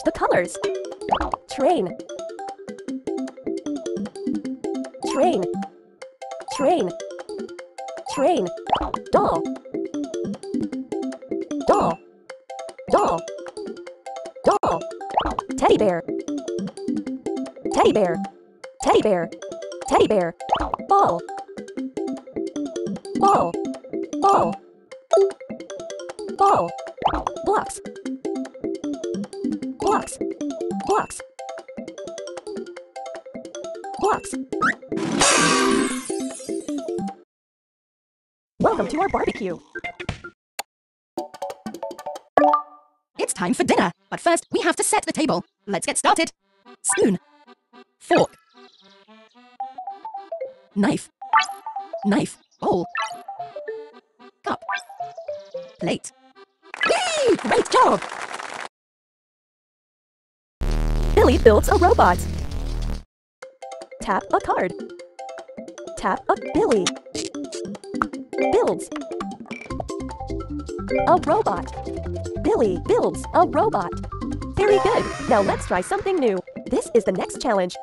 Match the colors. Train. Train. Train. Train. Doll. Doll. Doll. Doll. Teddy bear. Teddy bear. Teddy bear. Teddy bear. Ball. Ball. Ball. Blocks. Welcome to our barbecue. It's time for dinner, but first we have to set the table. Let's get started. Spoon. Fork. Knife. Knife. Bowl. Cup. Plate. Whee! Great job! Billy builds a robot. Tap a card. Tap a Billy. Builds. A robot. Billy builds a robot. Very good. Now let's try something new. This is the next challenge.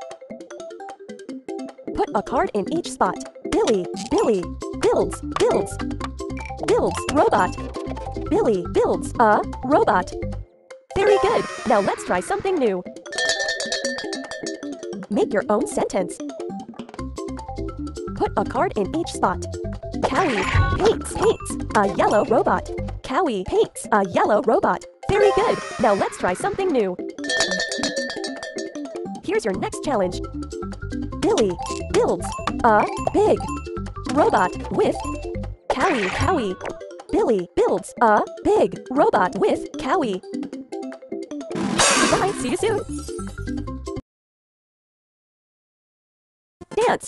Put a card in each spot. Billy, Billy, builds, builds, builds, robot. Billy builds a robot. Very good. Now let's try something new. Make your own sentence. Put a card in each spot. Cowy paints paints a yellow robot. Cowy paints a yellow robot. Very good. Now let's try something new. Here's your next challenge. Billy builds a big robot with Cowy Cowy. Billy builds a big robot with Cowy. Bye, see you soon. Hello,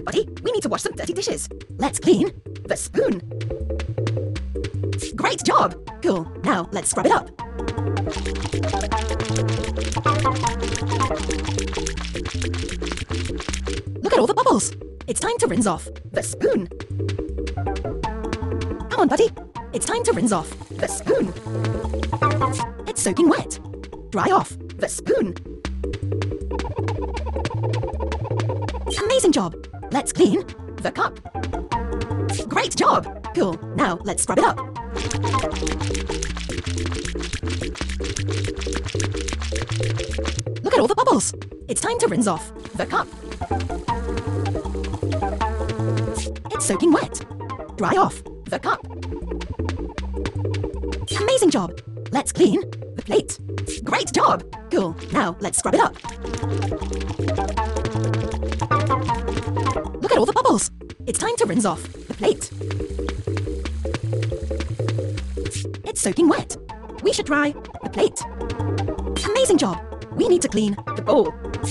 buddy. We need to wash some dirty dishes. Let's clean the spoon. Great job! Cool. Now let's scrub it up. Look at all the bubbles. It's time to rinse off the spoon. Come on, buddy. It's time to rinse off the spoon. It's soaking wet. Dry off the spoon. Amazing job. Let's clean the cup. Great job. Cool. Now let's scrub it up. Look at all the bubbles. It's time to rinse off the cup. It's soaking wet. Dry off the cup. Job. Let's clean the plate. Great job. Cool. Now let's scrub it up. Look at all the bubbles. It's time to rinse off the plate. It's soaking wet. We should dry the plate. Amazing job. We need to clean the bowl.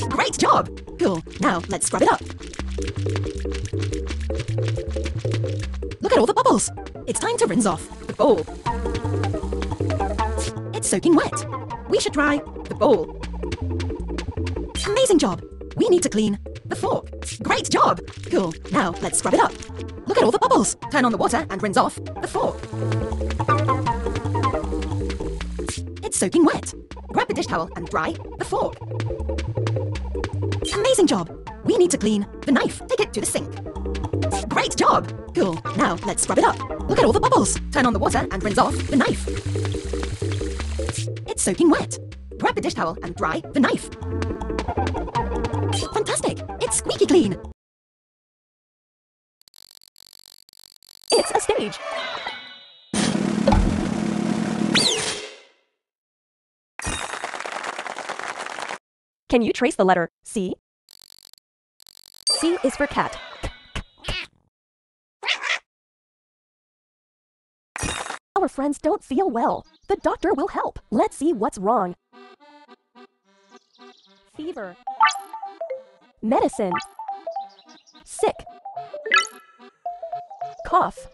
Great job. Cool. Now let's scrub it up. Look at all the bubbles. It's time to rinse off the bowl. Soaking wet. We should dry the bowl. Amazing job. We need to clean the fork. Great job. Cool. Now let's scrub it up. Look at all the bubbles. Turn on the water and rinse off the fork. It's soaking wet. Grab the dish towel and dry the fork. Amazing job. We need to clean the knife. Take it to the sink. Great job. Cool. Now let's scrub it up. Look at all the bubbles. Turn on the water and rinse off the knife. Soaking wet. Grab the dish towel and dry the knife. Fantastic. It's squeaky clean. It's a stage. Can you trace the letter C? C is for cat. Friends don't feel well. The doctor will help. Let's see what's wrong. Fever. Medicine. Sick. Cough.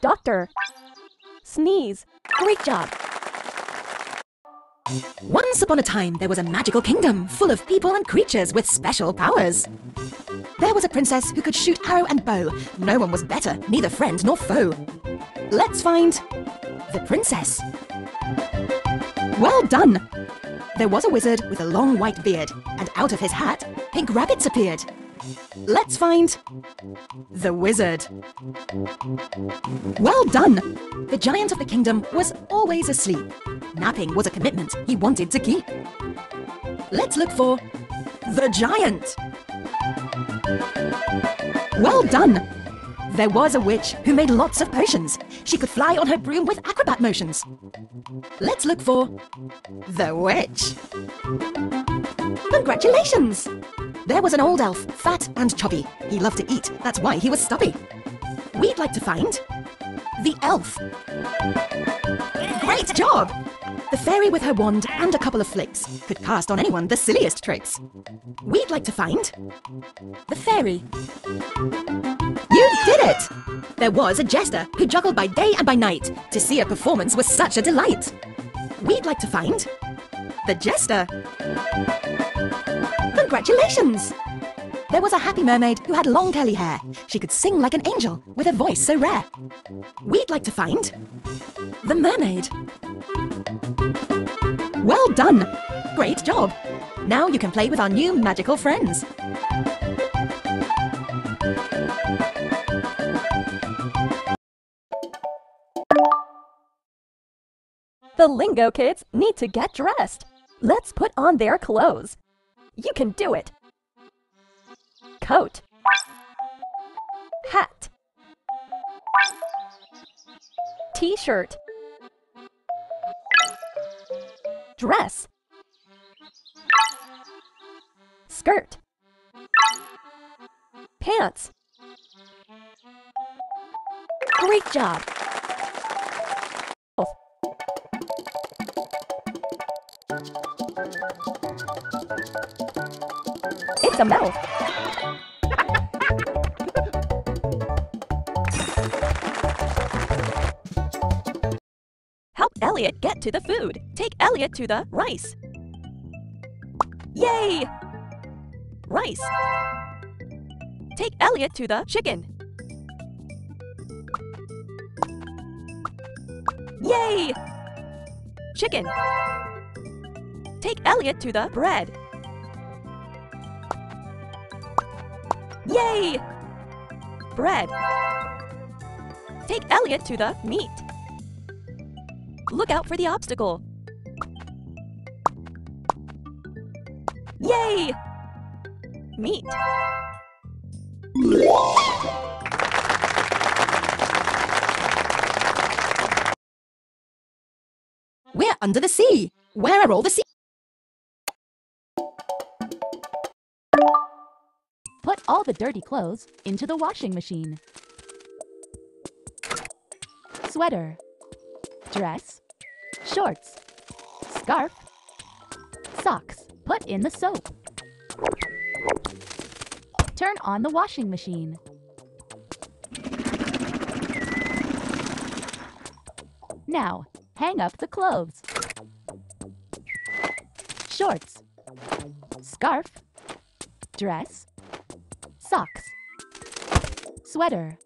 Doctor. Sneeze. Great job. Once upon a time, there was a magical kingdom full of people and creatures with special powers. There was a princess who could shoot arrow and bow. No one was better, neither friend nor foe. Let's find the princess. Well done! There was a wizard with a long white beard, and out of his hat, pink rabbits appeared. Let's find the wizard. Well done! The giant of the kingdom was always asleep. Napping was a commitment he wanted to keep. Let's look for the giant. Well done! There was a witch who made lots of potions. She could fly on her broom with acrobat motions. Let's look for the witch. Congratulations! There was an old elf, fat and chubby. He loved to eat, that's why he was stubby. We'd like to find the elf. Great job! The fairy with her wand and a couple of flicks could cast on anyone the silliest tricks. We'd like to find the fairy. You did it! There was a jester who juggled by day and by night. To see a performance was such a delight. We'd like to find the jester. Congratulations! There was a happy mermaid who had long curly hair. She could sing like an angel with a voice so rare. We'd like to find the mermaid. Well done! Great job! Now you can play with our new magical friends. The Lingokids need to get dressed. Let's put on their clothes. You can do it. Coat. Hat. T-shirt. Dress. Skirt. Pants. Great job! It's a mouth. Elliot get to the food. Take Elliot to the rice. Yay! Rice. Take Elliot to the chicken. Yay! Chicken. Take Elliot to the bread. Yay! Bread. Take Elliot to the meat. Look out for the obstacle. Yay! Meat. We're under the sea. Where are all the sea? Put all the dirty clothes into the washing machine. Sweater, dress, shorts, scarf, socks. Put in the soap. Turn on the washing machine. Now, hang up the clothes. Shorts, scarf, dress, socks, sweater.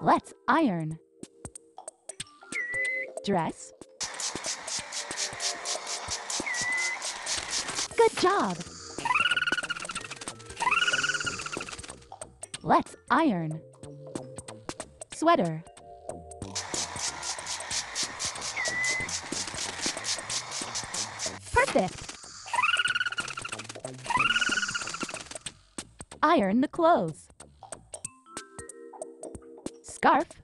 Let's iron. Dress. Good job. Let's iron. Sweater. Perfect. Iron the clothes. Scarf.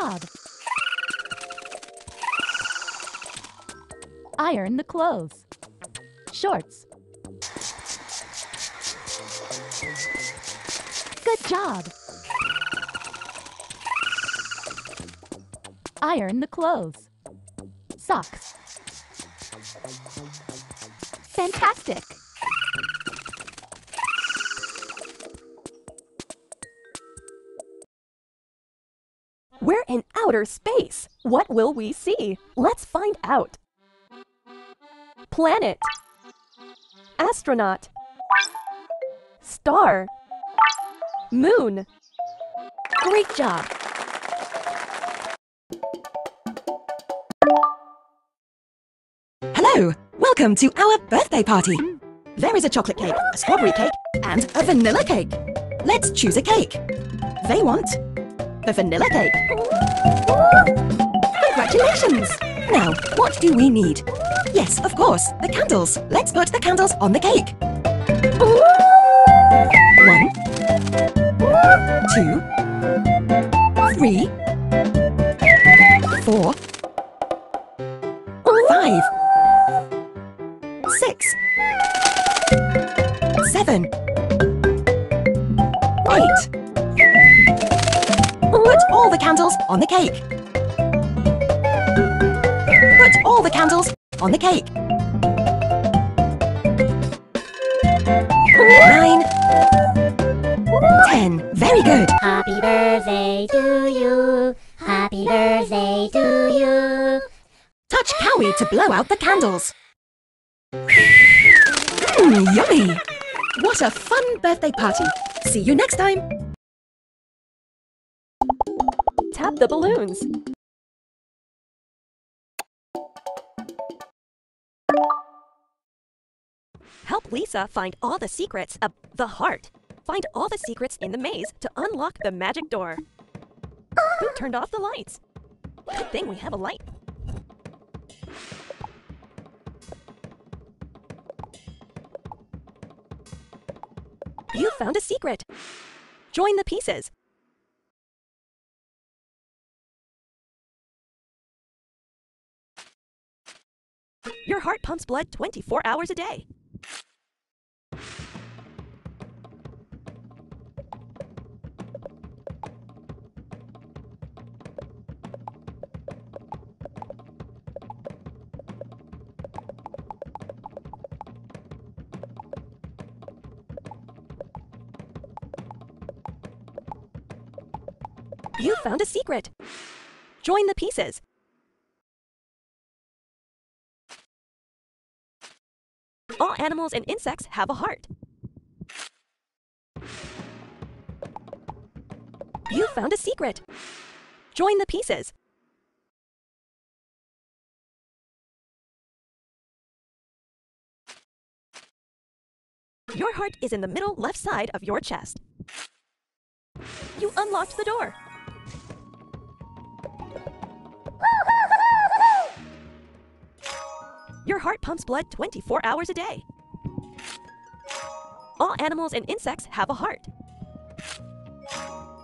Job. Iron the clothes. Shorts. Good job. Iron the clothes. Socks. Fantastic! We're in outer space. What will we see? Let's find out. Planet. Astronaut. Star. Moon. Great job! Hello! Welcome to our birthday party. There is a chocolate cake, a strawberry cake, and a vanilla cake. Let's choose a cake. They want the vanilla cake. Congratulations! Now, what do we need? Yes, of course, the candles. Let's put the candles on the cake. One, two, three, on the cake. Put all the candles on the cake. Nine, ten. Very good. Happy birthday to you. Happy birthday to you. Touch Cowy to blow out the candles. Mmm, yummy! What a fun birthday party. See you next time. Tap the balloons. Help Lisa find all the secrets of the heart. Find all the secrets in the maze to unlock the magic door. Who turned off the lights? Good thing we have a light. You found a secret. Join the pieces. Your heart pumps blood 24 hours a day. You found a secret. Join the pieces. Animals and insects have a heart. You found a secret. Join the pieces. Your heart is in the middle left side of your chest. You unlocked the door. Heart pumps blood 24 hours a day. All animals and insects have a heart.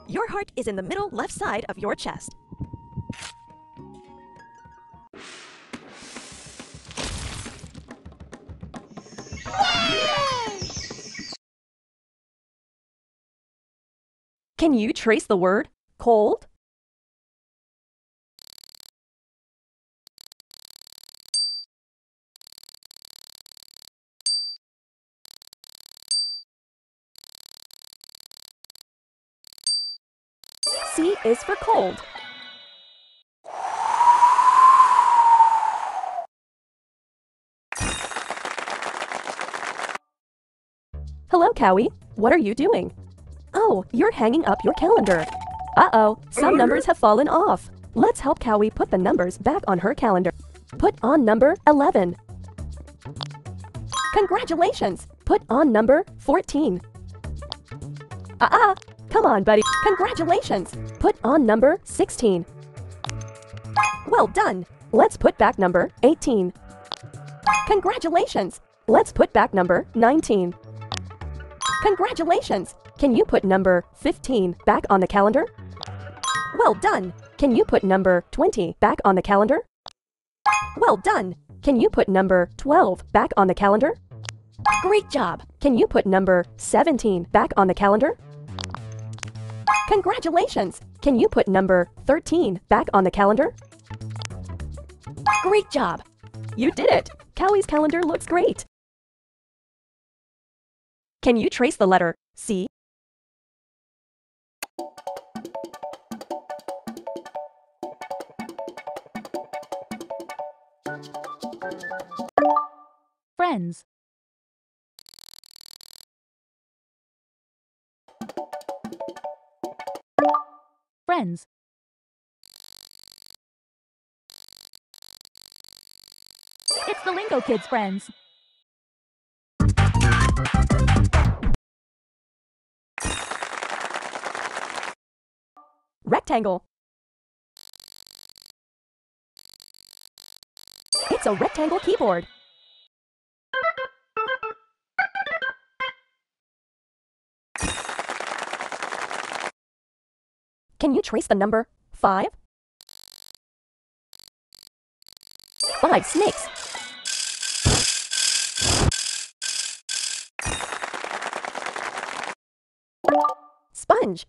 Your heart is in the middle left side of your chest. Can you trace the word cold? C is for cold. Hello, Cowy. What are you doing? Oh, you're hanging up your calendar. Uh-oh, some numbers have fallen off. Let's help Cowy put the numbers back on her calendar. Put on number 11. Congratulations! Put on number 14. Uh-uh, come on, buddy. Congratulations! Put on number 16. Well done! Let's put back number 18. Congratulations! Let's put back number 19. Congratulations! Can you put number 15 back on the calendar? Well done! Can you put number 20 back on the calendar? Well done! Can you put number 12 back on the calendar? Great job! Can you put number 17 back on the calendar? Congratulations! Can you put number 13 back on the calendar? Great job! You did it! Cowy's calendar looks great! Can you trace the letter C? Friends. Friends. It's the Lingokids friends. Rectangle. It's a rectangle keyboard. Can you trace the number 5? Five snakes. Sponge.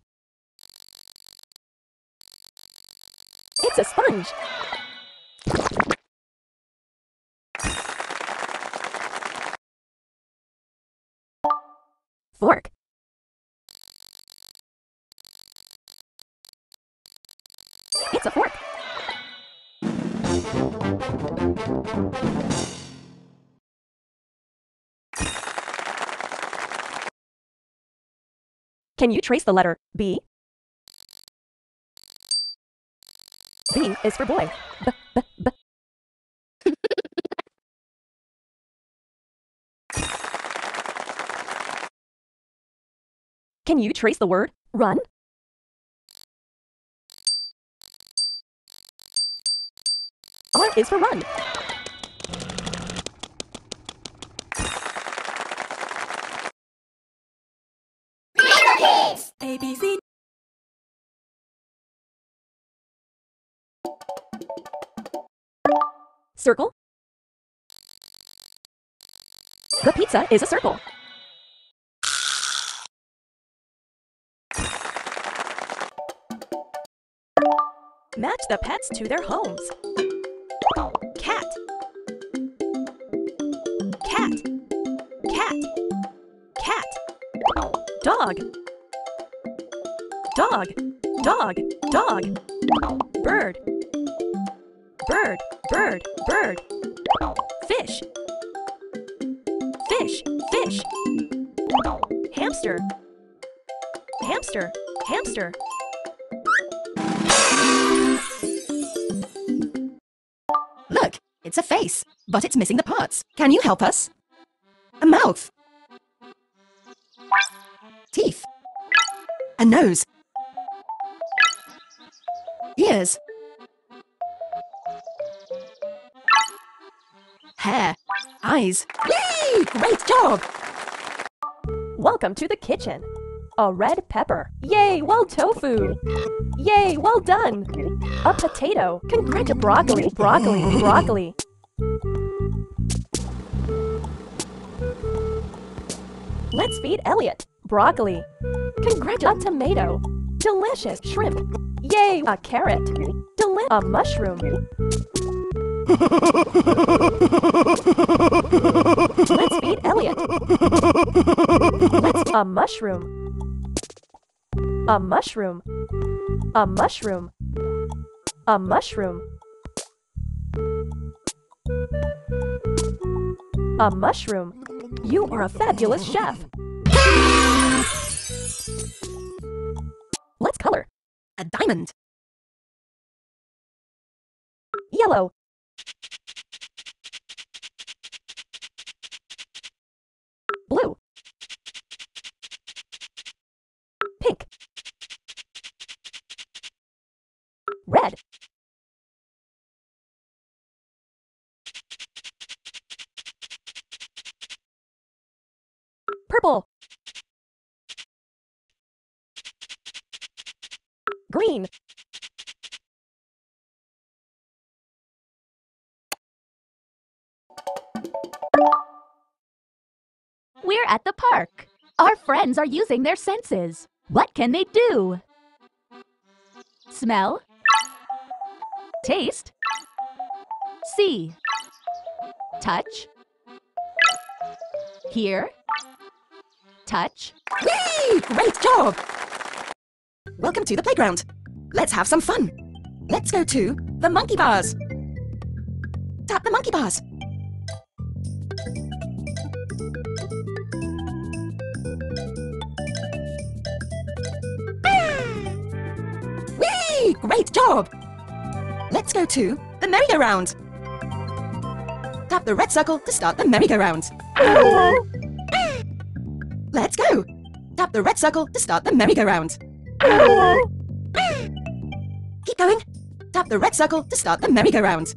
It's a sponge. Fork. Fork. Can you trace the letter B? B is for boy. B, b, b. Can you trace the word run? R is for run. ABC. Circle. The pizza is a circle. Match the pets to their homes. Cat. Cat. Cat. Cat. Dog. Dog. Dog. Dog. Bird. Bird. Bird. Bird. Fish. Fish. Fish. Hamster. Hamster. Hamster. It's a face, but it's missing the parts. Can you help us? A mouth. Teeth. A nose. Ears. Hair. Eyes. Yay! Great job! Welcome to the kitchen. A red pepper. Yay, well tofu. Yay, well done. A potato. Congrats, broccoli, broccoli, broccoli. Let's feed Elliot. Broccoli. Congrats, a tomato. Delicious shrimp. Yay, a carrot. Deli- a mushroom. Let's feed Elliot. Let's a mushroom. A mushroom. A mushroom. A mushroom. A mushroom. You are a fabulous chef. Green. We're at the park. Our friends are using their senses. What can they do? Smell? Taste? See? Touch? Hear? Touch? Yay! Great job! Welcome to the playground. Let's have some fun. Let's go to the monkey bars. Tap the monkey bars. Whee! Great job! Let's go to the merry-go-round. Tap the red circle to start the merry-go-round. Let's go! Tap the red circle to start the merry-go-round. Keep going. Tap the red circle to start the merry-go-round.